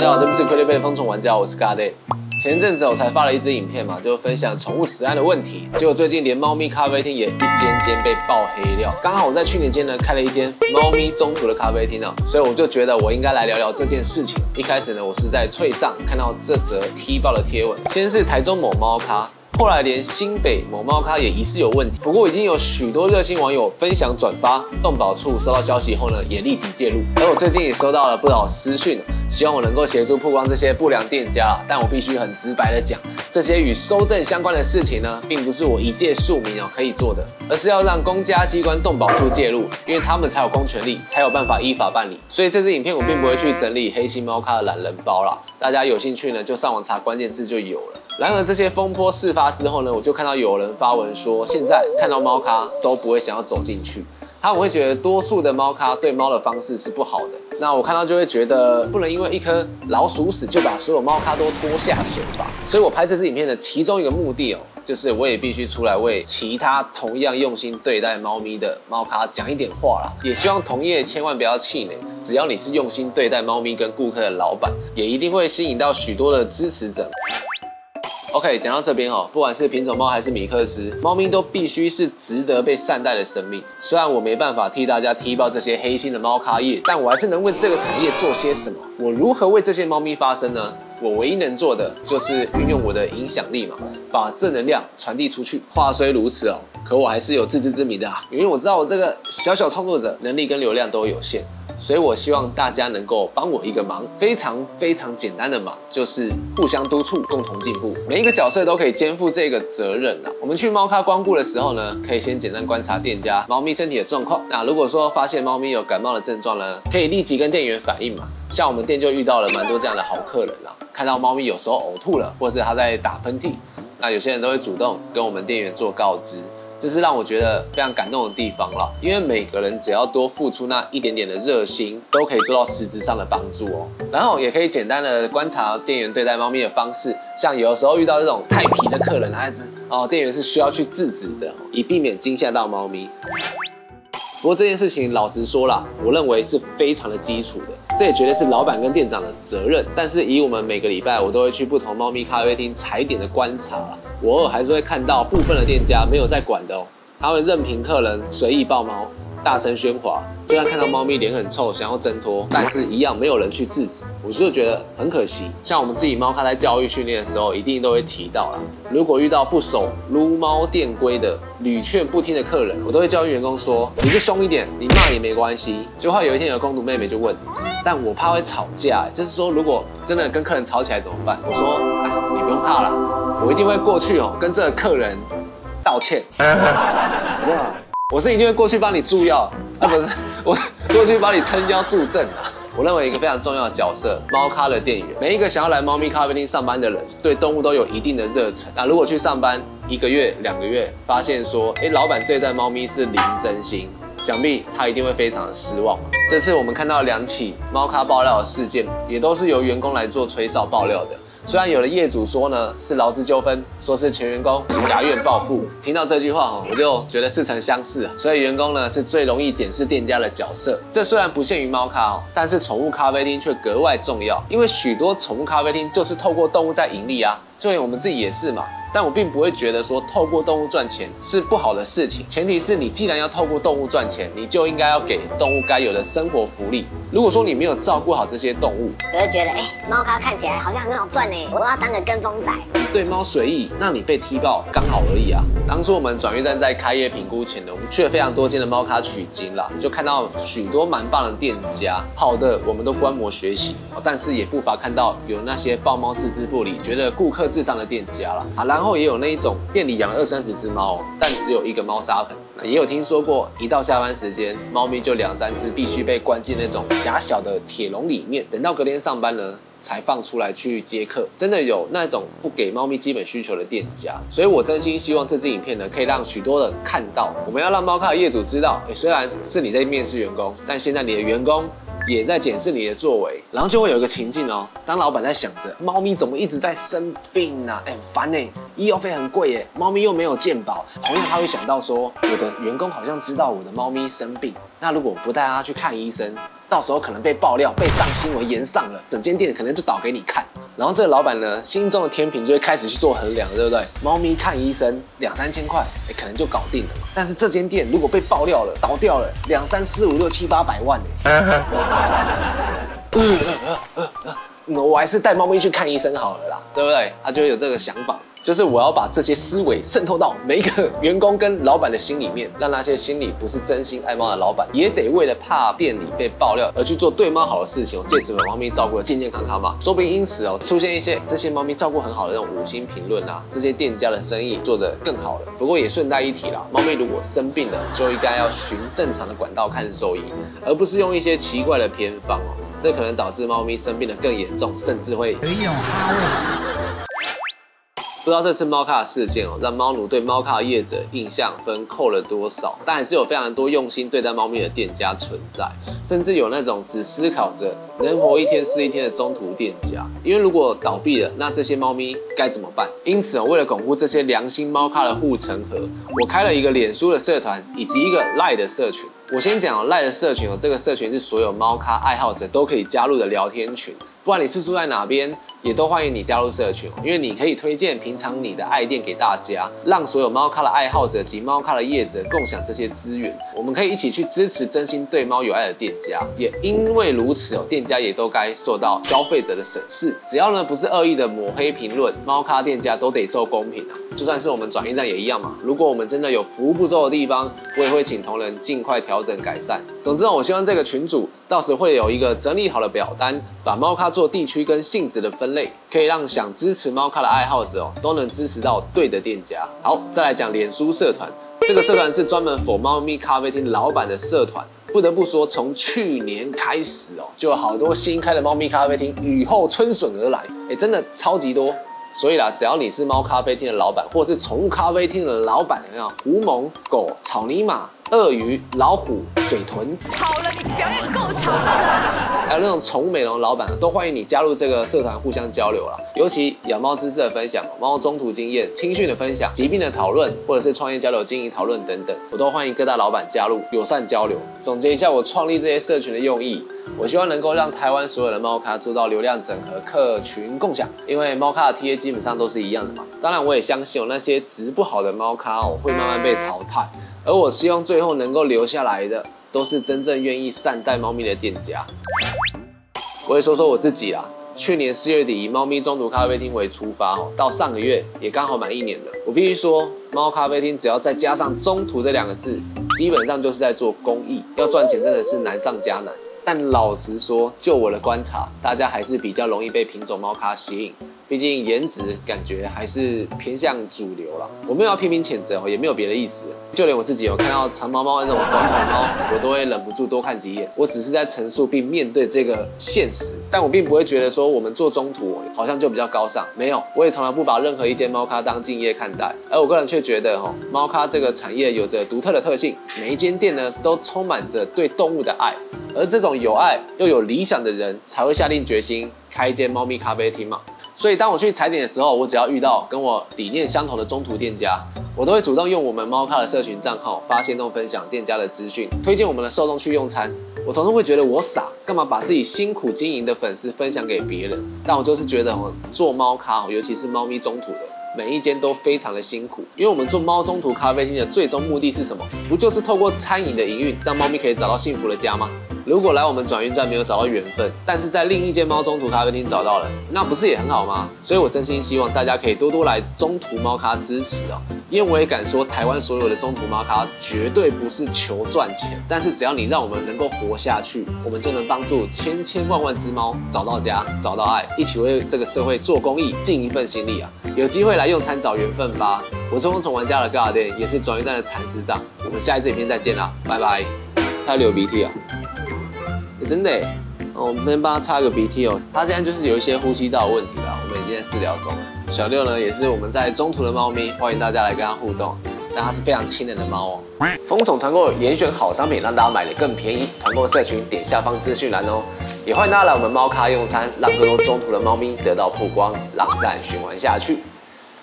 大家好，这边是龟裂贝的疯虫玩家，我是 Gade。前阵子我才发了一支影片嘛，就分享宠物食安的问题。结果最近连猫咪咖啡厅也一间间被爆黑料。刚好我在去年间呢开了一间猫咪中途的咖啡厅啊，所以我就觉得我应该来聊聊这件事情。一开始呢，我是在翠上看到这则踢爆的贴文，先是台中某猫咖。后来连新北某猫咖也疑似有问题，不过已经有许多热心网友分享转发，动保处收到消息后呢，也立即介入。而我最近也收到了不少私讯，希望我能够协助曝光这些不良店家。但我必须很直白的讲，这些与收证相关的事情呢，并不是我一介庶民哦可以做的，而是要让公家机关动保处介入，因为他们才有公权力，才有办法依法办理。所以这支影片我并不会去整理黑心猫咖的懒人包啦，大家有兴趣呢，就上网查关键字就有了。然而这些风波事发之后呢，我就看到有人发文说，现在看到猫咖都不会想要走进去，他们会觉得多数的猫咖对猫的方式是不好的。那我看到就会觉得，不能因为一颗老鼠屎就把所有猫咖都拖下水吧。所以我拍这支影片的其中一个目的哦，就是我也必须出来为其他同样用心对待猫咪的猫咖讲一点话啦。也希望同业千万不要气馁，只要你是用心对待猫咪跟顾客的老板，也一定会吸引到许多的支持者。OK，讲到这边哈，不管是品种猫还是米克斯，猫咪都必须是值得被善待的生命。虽然我没办法替大家踢爆这些黑心的猫咖业，但我还是能为这个产业做些什么。我如何为这些猫咪发声呢？我唯一能做的就是运用我的影响力嘛，把正能量传递出去。话虽如此哦，可我还是有自知之明的啊，因为我知道我这个小小创作者能力跟流量都有限。所以，我希望大家能够帮我一个忙，非常非常简单的忙，就是互相督促，共同进步。每一个角色都可以肩负这个责任啊。我们去猫咖光顾的时候呢，可以先简单观察店家猫咪身体的状况。那如果说发现猫咪有感冒的症状呢，可以立即跟店员反映嘛。像我们店就遇到了蛮多这样的好客人啦，看到猫咪有时候呕吐了，或是它在打喷嚏，那有些人都会主动跟我们店员做告知。这是让我觉得非常感动的地方了，因为每个人只要多付出那一点点的热心，都可以做到实质上的帮助哦。然后也可以简单的观察店员对待猫咪的方式，像有的时候遇到这种太皮的客人，还是哦，店员是需要去制止的，以避免惊吓到猫咪。不过这件事情，老实说啦，我认为是非常的基础的，这也绝对是老板跟店长的责任。但是以我们每个礼拜我都会去不同猫咪咖啡厅踩点的观察，我偶尔还是会看到部分的店家没有在管的哦，他会任凭客人随意抱猫。大声喧哗，就算看到猫咪脸很臭，想要挣脱，但是一样没有人去制止，我就觉得很可惜。像我们自己猫咖在教育训练的时候，一定都会提到了，如果遇到不守撸猫店规的、屡劝不听的客人，我都会教育员工说，你就凶一点，你骂也没关系。就怕有一天有公主妹妹就问，但我怕会吵架，就是说如果真的跟客人吵起来怎么办？我说，你不用怕了，我一定会过去哦，跟这个客人道歉。我是一定会过去帮你助药啊，不是 我过去帮你撑腰助阵啊。我认为一个非常重要的角色，猫咖的店员，每一个想要来猫咪咖啡厅上班的人，对动物都有一定的热忱。那如果去上班一个月、两个月，发现说，哎，老板对待猫咪是零真心，想必他一定会非常的失望。这次我们看到两起猫咖爆料的事件，也都是由员工来做吹哨爆料的。虽然有的业主说呢是劳资纠纷，说是前员工假怨报复，听到这句话哈，我就觉得似曾相似。所以员工呢是最容易检视店家的角色。这虽然不限于猫咖哦，但是宠物咖啡厅却格外重要，因为许多宠物咖啡厅就是透过动物在盈利啊，就连我们自己也是嘛。但我并不会觉得说透过动物赚钱是不好的事情，前提是你既然要透过动物赚钱，你就应该要给动物该有的生活福利。如果说你没有照顾好这些动物，只会觉得哎，猫咖看起来好像很好赚呢，我要当个跟风仔。对猫随意，那你被踢爆刚好而已啊。当初我们转运站在开业评估前呢，我们去了非常多间的猫咖取经啦，就看到许多蛮棒的店家，好的我们都观摩学习，但是也不乏看到有那些抱猫置之不理，觉得顾客至上的店家啦。好，然后也有那一种店里养了二三十只猫，但只有一个猫砂盆。也有听说过，一到下班时间，猫咪就两三只，必须被关进那种狭小的铁笼里面，等到隔天上班呢。才放出来去接客，真的有那种不给猫咪基本需求的店家，所以我真心希望这支影片呢，可以让许多人看到。我们要让猫咖的业主知道，虽然是你在面试员工，但现在你的员工也在检视你的作为。然后就会有一个情境哦，当老板在想着猫咪怎么一直在生病呢？哎，烦呢，医药费很贵耶，猫咪又没有健保。同样他会想到说，我的员工好像知道我的猫咪生病，那如果我不带它去看医生。到时候可能被爆料、被上新闻、延上了，整间店可能就倒给你看。然后这个老板呢，心中的天平就会开始去做衡量，对不对？猫咪看医生两三千块，哎，可能就搞定了。但是这间店如果被爆料了、倒掉了，两三四五六七八百万哎。我还是带猫咪去看医生好了啦，对不对？他就会有这个想法。就是我要把这些思维渗透到每一个员工跟老板的心里面，让那些心里不是真心爱猫的老板，也得为了怕店里被爆料而去做对猫好的事情，借此把猫咪照顾的健健康康嘛。说不定因此哦，出现一些这些猫咪照顾很好的那种五星评论啊，这些店家的生意做得更好了。不过也顺带一提啦，猫咪如果生病了，就应该要循正常的管道看兽医，而不是用一些奇怪的偏方哦，这可能导致猫咪生病的更严重，甚至会有一种哈味。不知道这次猫咖的事件哦，让猫奴对猫咖业者印象分扣了多少？但还是有非常多用心对待猫咪的店家存在，甚至有那种只思考着能活一天是一天的中途店家。因为如果倒闭了，那这些猫咪该怎么办？因此哦，为了巩固这些良心猫咖的护城河，我开了一个脸书的社团以及一个赖的社群。我先讲哦，赖的社群哦，这个社群是所有猫咖爱好者都可以加入的聊天群。不管你是住在哪边，也都欢迎你加入社群，因为你可以推荐平常你的爱店给大家，让所有猫咖的爱好者及猫咖的业者共享这些资源。我们可以一起去支持真心对猫有爱的店家，也因为如此哦，店家也都该受到消费者的审视。只要呢不是恶意的抹黑评论，猫咖店家都得受公平啊。就算是我们转运站也一样嘛。如果我们真的有服务不周的地方，我也会请同仁尽快调整改善。总之，我希望这个群主到时会有一个整理好的表单，把猫咖做地区跟性质的分类，可以让想支持猫咖的爱好者哦，都能支持到对的店家。好，再来讲脸书社团，这个社团是专门否猫咪咖啡厅老板的社团。不得不说，从去年开始哦，就有好多新开的猫咪咖啡厅雨后春笋而来，哎，真的超级多。所以啦，只要你是猫咖啡厅的老板，或是宠物咖啡厅的老板，有没有？狐獴、狗、草泥马、鳄鱼、老虎、水豚。好了，你表演够长了。还有那种宠物美容老板，都欢迎你加入这个社团，互相交流啦。尤其养猫知识的分享、猫中途经验、青训的分享、疾病的讨论，或者是创业交流、经营讨论等等，我都欢迎各大老板加入，友善交流。总结一下我创立这些社群的用意。我希望能够让台湾所有的猫咖做到流量整合、客群共享，因为猫咖的 TA 基本上都是一样的嘛。当然，我也相信有那些值不好的猫咖哦，会慢慢被淘汰。而我希望最后能够留下来的，都是真正愿意善待猫咪的店家。我也说说我自己啦，去年四月底以猫咪中途咖啡厅为出发哦，到上个月也刚好满一年了。我必须说，猫咖啡厅只要再加上中途这两个字，基本上就是在做公益，要赚钱真的是难上加难。但老实说，就我的观察，大家还是比较容易被品种猫咖吸引。毕竟颜值感觉还是偏向主流了。我没有要批评谴责哦，也没有别的意思。就连我自己有看到长毛猫那种短腿猫，我都会忍不住多看几眼。我只是在陈述并面对这个现实，但我并不会觉得说我们做中途好像就比较高尚。没有，我也从来不把任何一间猫咖当敬业看待。而我个人却觉得哈，猫咖这个产业有着独特的特性，每一间店呢都充满着对动物的爱。而这种有爱又有理想的人，才会下定决心开一间猫咪咖啡厅嘛。所以当我去踩点的时候，我只要遇到跟我理念相同的中途店家，我都会主动用我们猫咖的社群账号发现动分享店家的资讯，推荐我们的受众去用餐。我同事会觉得我傻，干嘛把自己辛苦经营的粉丝分享给别人？但我就是觉得我，做猫咖，尤其是猫咪中途的，每一间都非常的辛苦。因为我们做猫中途咖啡厅的最终目的是什么？不就是透过餐饮的营运，让猫咪可以找到幸福的家吗？如果来我们转运站没有找到缘分，但是在另一间猫中途咖啡厅找到了，那不是也很好吗？所以我真心希望大家可以多多来中途猫咖支持哦，因为我也敢说，台湾所有的中途猫咖绝对不是求赚钱，但是只要你让我们能够活下去，我们就能帮助千千万万只猫找到家、找到爱，一起为这个社会做公益，尽一份心力啊！有机会来用餐找缘分吧！我是风宠玩家的尬店，也是转运站的铲屎长，我们下一次影片再见啦，拜拜！他流鼻涕啊！真的，我们先帮他擦个鼻涕哦。他现在就是有一些呼吸道问题啦，我们已经在治疗中。小六呢，也是我们在中途的猫咪，欢迎大家来跟他互动。但它是非常亲人的猫哦。蜂宠团购严选好商品，让大家买的更便宜。团购社群点下方资讯栏哦。也欢迎大家来我们猫咖用餐，让更多中途的猫咪得到曝光，让自然循环下去。